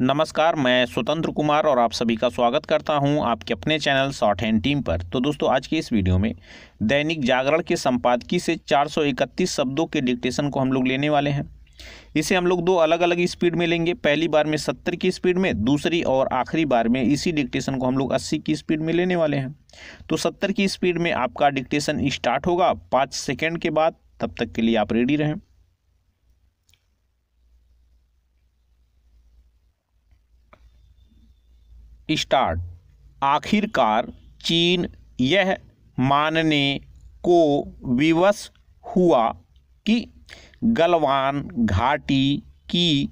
नमस्कार, मैं स्वतंत्र कुमार और आप सभी का स्वागत करता हूँ आपके अपने चैनल शॉर्ट हैंड टीम पर। तो दोस्तों, आज की इस वीडियो में दैनिक जागरण के संपादकीय से 431 शब्दों के डिक्टेशन को हम लोग लेने वाले हैं। इसे हम लोग दो अलग अलग स्पीड में लेंगे, पहली बार में सत्तर की स्पीड में, दूसरी और आखिरी बार में इसी डिक्टेशन को हम लोग अस्सी की स्पीड में लेने वाले हैं। तो सत्तर की स्पीड में आपका डिक्टेशन स्टार्ट होगा, पाँच सेकेंड के बाद, तब तक के लिए आप रेडी रहें। स्टार्ट। आखिरकार चीन यह मानने को विवश हुआ कि गलवान घाटी की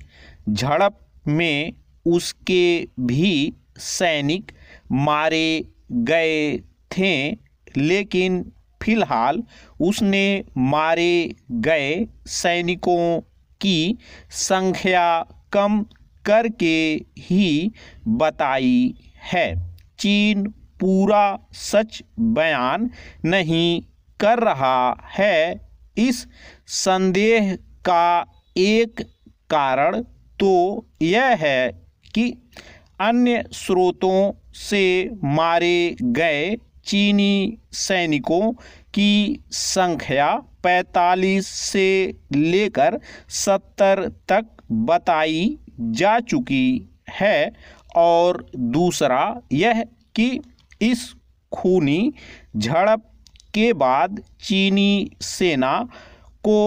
झड़प में उसके भी सैनिक मारे गए थे, लेकिन फ़िलहाल उसने मारे गए सैनिकों की संख्या कम करके ही बताई है। चीन पूरा सच बयान नहीं कर रहा है। इस संदेह का एक कारण तो यह है कि अन्य स्रोतों से मारे गए चीनी सैनिकों की संख्या 45 से लेकर 70 तक बताई जा चुकी है और दूसरा यह कि इस खूनी झड़प के बाद चीनी सेना को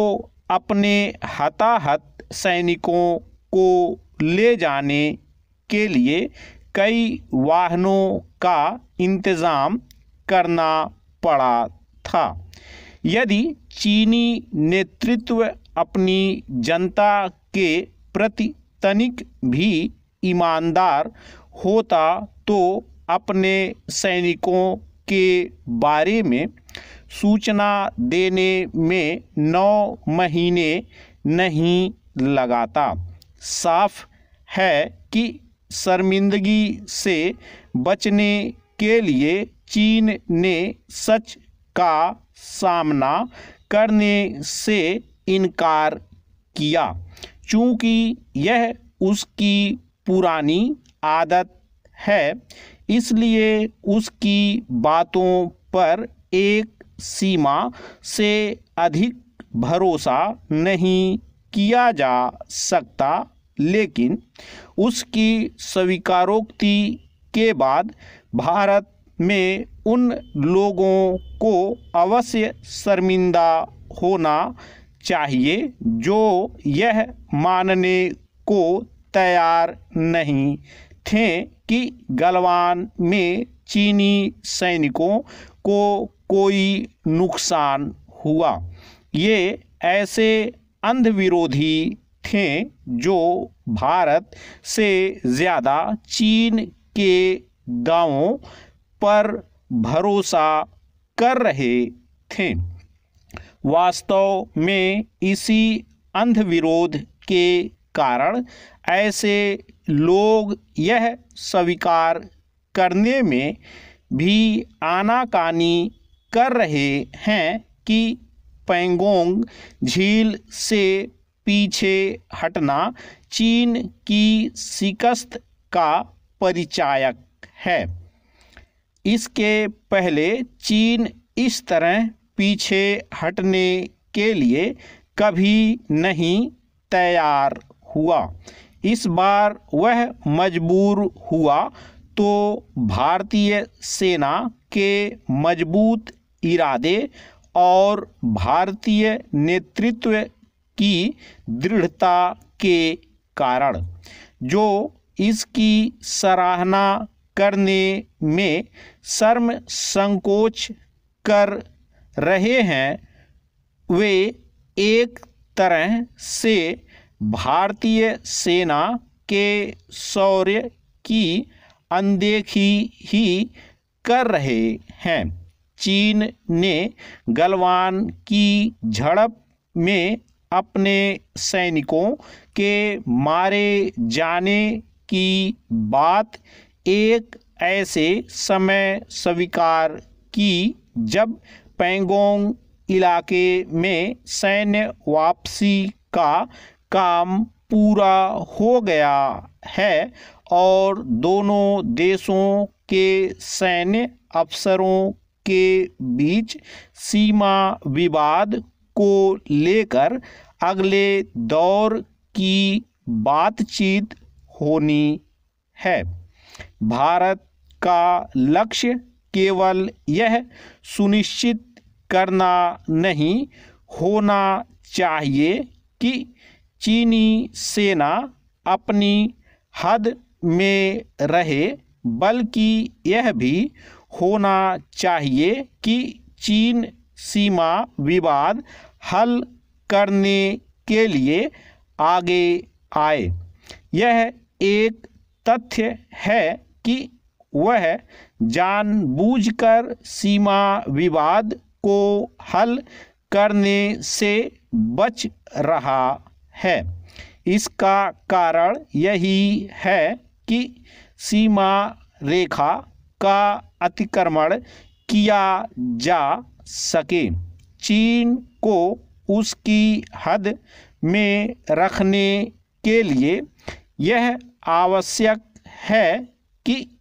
अपने हताहत सैनिकों को ले जाने के लिए कई वाहनों का इंतज़ाम करना पड़ा था। यदि चीनी नेतृत्व अपनी जनता के प्रति तनिक भी ईमानदार होता तो अपने सैनिकों के बारे में सूचना देने में नौ महीने नहीं लगाता। साफ़ है कि शर्मिंदगी से बचने के लिए चीन ने सच का सामना करने से इनकार किया। चूँकि यह उसकी पुरानी आदत है, इसलिए उसकी बातों पर एक सीमा से अधिक भरोसा नहीं किया जा सकता, लेकिन उसकी स्वीकारोक्ति के बाद भारत में उन लोगों को अवश्य शर्मिंदा होना चाहिए, जो यह मानने को तैयार नहीं थे कि गलवान में चीनी सैनिकों को कोई नुकसान हुआ। ये ऐसे अंधविरोधी थे जो भारत से ज़्यादा चीन के गाँवों पर भरोसा कर रहे थे। वास्तव में इसी अंधविरोध के कारण ऐसे लोग यह स्वीकार करने में भी आनाकानी कर रहे हैं कि पेंगोंग झील से पीछे हटना चीन की शिकस्त का परिचायक है। इसके पहले चीन इस तरह पीछे हटने के लिए कभी नहीं तैयार हुआ। इस बार वह मजबूर हुआ तो भारतीय सेना के मज़बूत इरादे और भारतीय नेतृत्व की दृढ़ता के कारण, जो इसकी सराहना करने में शर्म संकोच कर रहे हैं, वे एक तरह से भारतीय सेना के शौर्य की अनदेखी ही कर रहे हैं। चीन ने गलवान की झड़प में अपने सैनिकों के मारे जाने की बात एक ऐसे समय स्वीकार की जब पैंगोंग इलाके में सैन्य वापसी का काम पूरा हो गया है और दोनों देशों के सैन्य अफसरों के बीच सीमा विवाद को लेकर अगले दौर की बातचीत होनी है। भारत का लक्ष्य केवल यह सुनिश्चित करना नहीं होना चाहिए कि चीनी सेना अपनी हद में रहे, बल्कि यह भी होना चाहिए कि चीन सीमा विवाद हल करने के लिए आगे आए। यह एक तथ्य है कि वह जानबूझकर सीमा विवाद को हल करने से बच रहा है। इसका कारण यही है कि सीमा रेखा का अतिक्रमण किया जा सके। चीन को उसकी हद में रखने के लिए यह आवश्यक है कि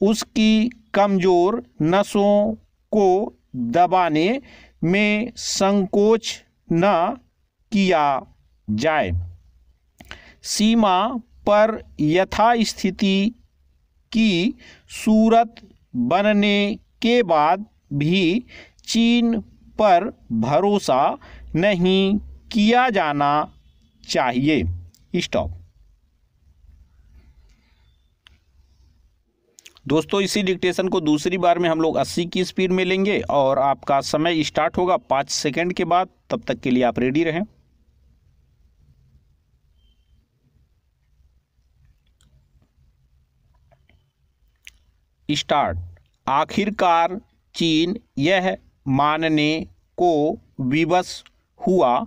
उसकी कमज़ोर नसों को दबाने में संकोच न किया जाए। सीमा पर यथास्थिति की सूरत बनने के बाद भी चीन पर भरोसा नहीं किया जाना चाहिए। स्टॉप। दोस्तों, इसी डिक्टेशन को दूसरी बार में हम लोग 80 की स्पीड में लेंगे और आपका समय स्टार्ट होगा पाँच सेकंड के बाद। तब तक के लिए आप रेडी रहें। स्टार्ट आखिरकार चीन यह मानने को विवश हुआ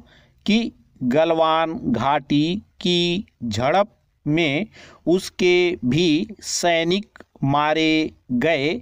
कि गलवान घाटी की झड़प में उसके भी सैनिक मारे गए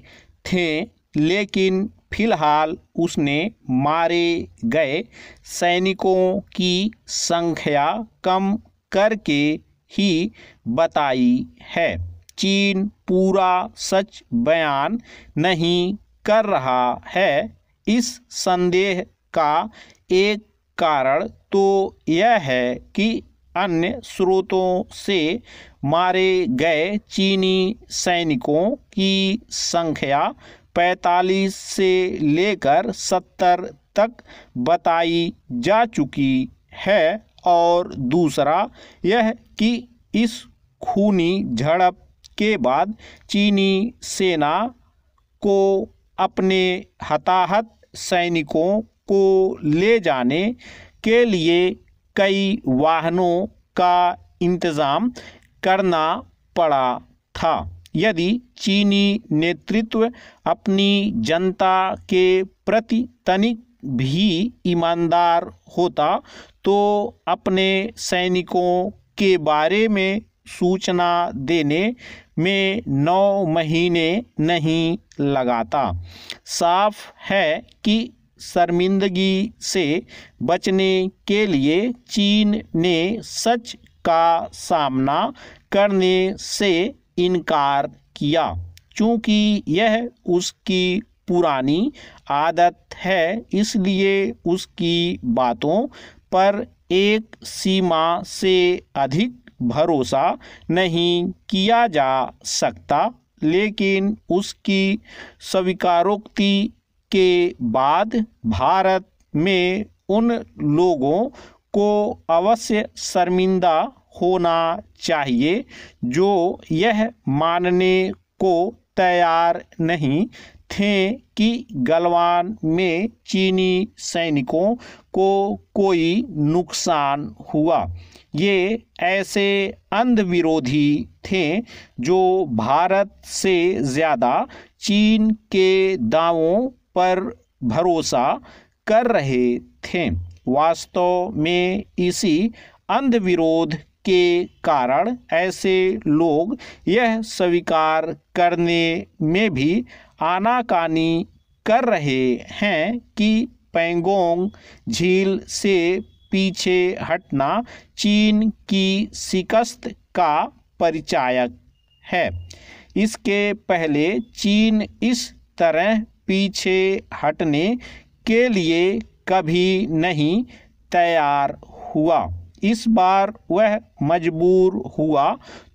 थे, लेकिन फ़िलहाल उसने मारे गए सैनिकों की संख्या कम करके ही बताई है। चीन पूरा सच बयान नहीं कर रहा है। इस संदेह का एक कारण तो यह है कि अन्य स्रोतों से मारे गए चीनी सैनिकों की संख्या 45 से लेकर 70 तक बताई जा चुकी है। और दूसरा यह कि इस खूनी झड़प के बाद चीनी सेना को अपने हताहत सैनिकों को ले जाने के लिए कई वाहनों का इंतज़ाम करना पड़ा था। यदि चीनी नेतृत्व अपनी जनता के प्रति तनिक भी ईमानदार होता तो अपने सैनिकों के बारे में सूचना देने में नौ महीने नहीं लगाता। साफ़ है कि शर्मिंदगी से बचने के लिए चीन ने सच का सामना करने से इनकार किया। चूँकि यह उसकी पुरानी आदत है, इसलिए उसकी बातों पर एक सीमा से अधिक भरोसा नहीं किया जा सकता, लेकिन उसकी स्वीकारोक्ति के बाद भारत में उन लोगों को अवश्य शर्मिंदा होना चाहिए, जो यह मानने को तैयार नहीं थे कि गलवान में चीनी सैनिकों को कोई नुकसान हुआ। ये ऐसे अंधविरोधी थे जो भारत से ज़्यादा चीन के दावों पर भरोसा कर रहे थे। वास्तव में इसी अंधविरोध के कारण ऐसे लोग यह स्वीकार करने में भी आनाकानी कर रहे हैं कि पेंगोंग झील से पीछे हटना चीन की शिकस्त का परिचायक है। इसके पहले चीन इस तरह पीछे हटने के लिए कभी नहीं तैयार हुआ। इस बार वह मजबूर हुआ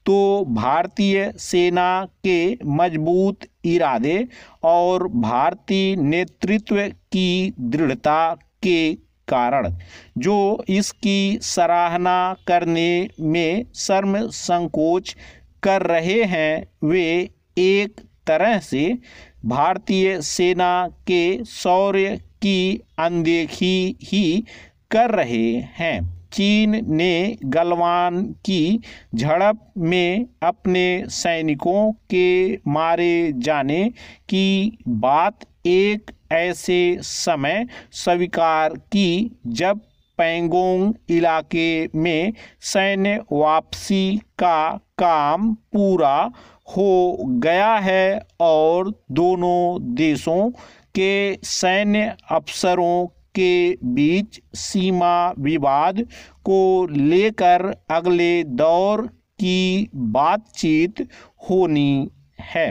तो भारतीय सेना के मज़बूत इरादे और भारतीय नेतृत्व की दृढ़ता के कारण, जो इसकी सराहना करने में शर्म संकोच कर रहे हैं, वे एक तरह से भारतीय सेना के शौर्य की अनदेखी ही कर रहे हैं। चीन ने गलवान की झड़प में अपने सैनिकों के मारे जाने की बात एक ऐसे समय स्वीकार की जब पैंगोंग इलाके में सैन्य वापसी का काम पूरा हो गया है और दोनों देशों के सैन्य अफसरों के बीच सीमा विवाद को लेकर अगले दौर की बातचीत होनी है।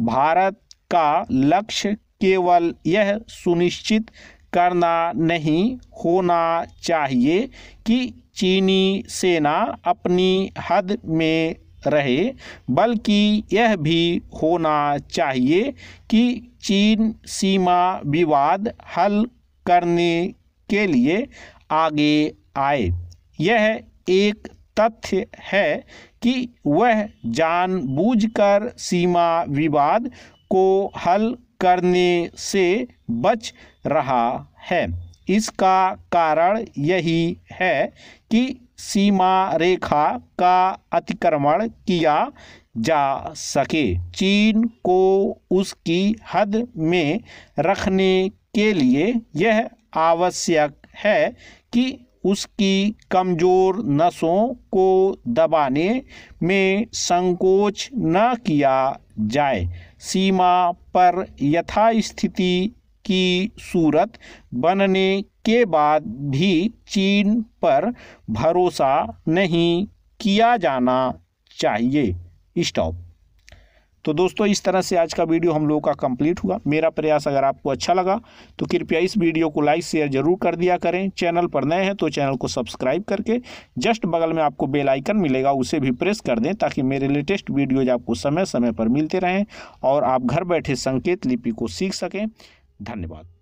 भारत का लक्ष्य केवल यह सुनिश्चित करना नहीं, होना चाहिए कि चीनी सेना अपनी हद में रहे, बल्कि यह भी होना चाहिए कि चीन सीमा विवाद हल करने के लिए आगे आए। यह एक तथ्य है कि वह जानबूझकर सीमा विवाद को हल करने से बच रहा है। इसका कारण यही है कि सीमा रेखा का अतिक्रमण किया जा सके। चीन को उसकी हद में रखने के लिए यह आवश्यक है कि उसकी कमज़ोर नसों को दबाने में संकोच न किया जाए। सीमा पर यथास्थिति की सूरत बनने के बाद भी चीन पर भरोसा नहीं किया जाना चाहिए। स्टॉप। तो दोस्तों, इस तरह से आज का वीडियो हम लोगों का कंप्लीट हुआ। मेरा प्रयास अगर आपको अच्छा लगा तो कृपया इस वीडियो को लाइक, शेयर ज़रूर कर दिया करें। चैनल पर नए हैं तो चैनल को सब्सक्राइब करके जस्ट बगल में आपको बेल आइकन मिलेगा, उसे भी प्रेस कर दें ताकि मेरे लेटेस्ट वीडियोज़ आपको समय समय पर मिलते रहें और आप घर बैठे संकेत लिपि को सीख सकें। धन्यवाद।